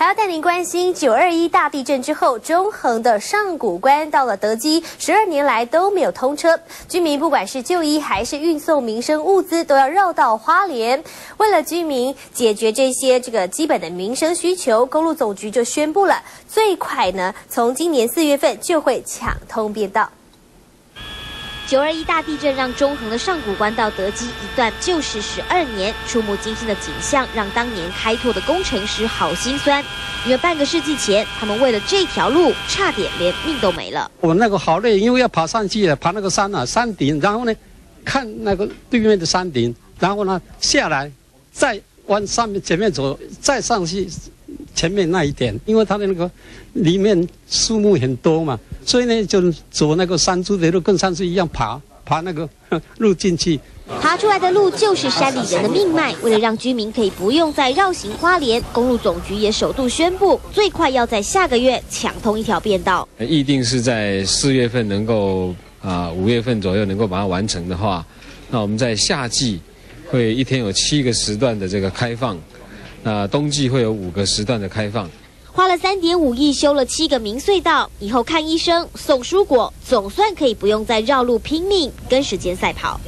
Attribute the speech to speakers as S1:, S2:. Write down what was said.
S1: 还要带您关心九二一大地震之后，中横的上古关到了德基，十二年来都没有通车，居民不管是就医还是运送民生物资，都要绕道花莲。为了居民解决这些这个基本的民生需求，公路总局就宣布了，最快呢，从今年四月份就会抢通便道。
S2: 九二一大地震让中横的上古关道德基一段就是十二年，触目惊心的景象让当年开拓的工程师好心酸，因为半个世纪前，他们为了这条路差点连命都没了。
S3: 我那个好累，因为要爬上去，爬那个山啊，山顶，然后呢，看那个对面的山顶，然后呢下来，再往上面前面走，再上去前面那一点，因为它的那个里面树木很多嘛。所以呢，就走那个山猪的路，跟上次一样爬爬那个 路进去。
S2: 爬出来的路就是山里人的命脉。为了让居民可以不用再绕行花莲，公路总局也首度宣布，最快要在下个月抢通一条便道。
S4: 预定是在四月份能够啊，五月份左右能够把它完成的话，那我们在夏季会一天有七个时段的这个开放，那冬季会有五个时段的开放。
S2: 花了三点五亿修了七个明隧道，以后看医生、送蔬果，总算可以不用再绕路拼命跟时间赛跑。